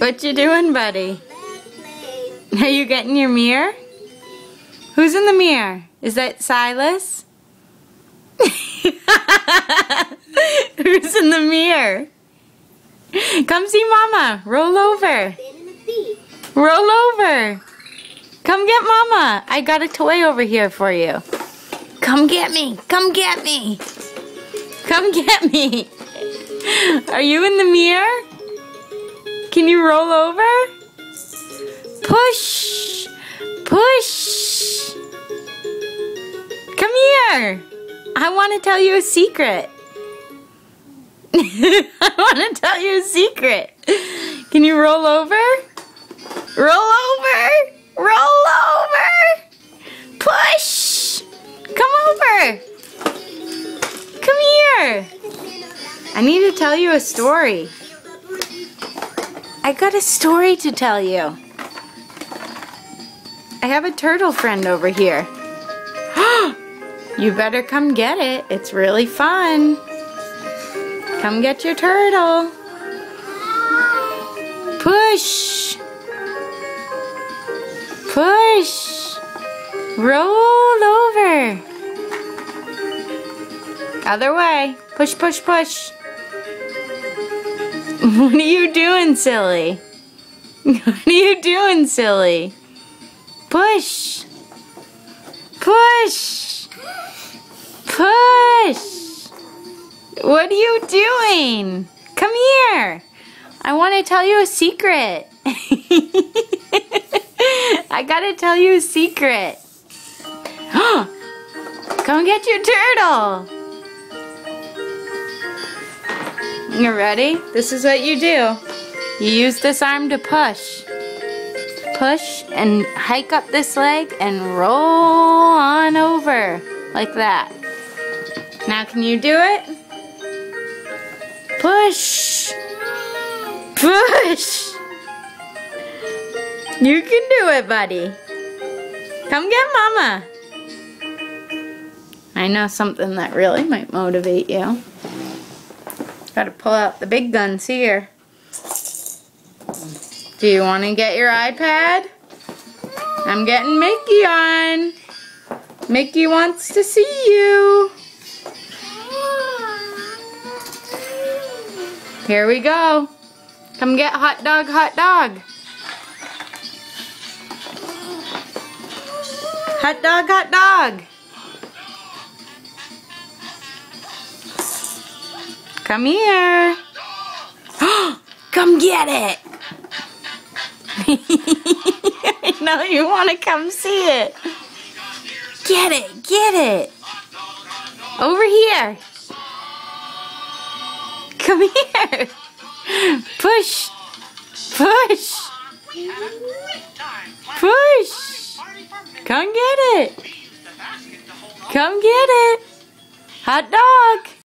What you doing, buddy? Are you getting your mirror? Who's in the mirror? Is that Silas? Who's in the mirror? Come see Mama. Roll over. Roll over. Come get Mama. I got a toy over here for you. Come get me. Come get me. Come get me. Are you in the mirror? Can you roll over? Push. Push. Come here. I want to tell you a secret. I want to tell you a secret. Can you roll over? Roll over. Roll over. Push. Come over. Come here. I need to tell you a story. I got a story to tell you. I have a turtle friend over here. you better come get it. It's really fun. Come get your turtle. Push. Push. Roll over. Other way. Push, push, push. What are you doing, silly? What are you doing, silly? Push. Push. Push. What are you doing? Come here. I want to tell you a secret. I gotta tell you a secret. Come get your turtle. You ready? This is what you do. You use this arm to push. Push and hike up this leg and roll on over. Like that. Now can you do it? Push. Push. You can do it, buddy. Come get mama. I know something that really might motivate you. Gotta pull out the big guns here. Do you want to get your iPad? I'm getting Mickey on. Mickey wants to see you. Here we go. Come get hot dog, hot dog. Hot dog, hot dog. Come here. come get it. I know you want to come see it. Get it, get it. Over here. Come here. Push. Push. Push. Come get it. Come get it. Hot dog.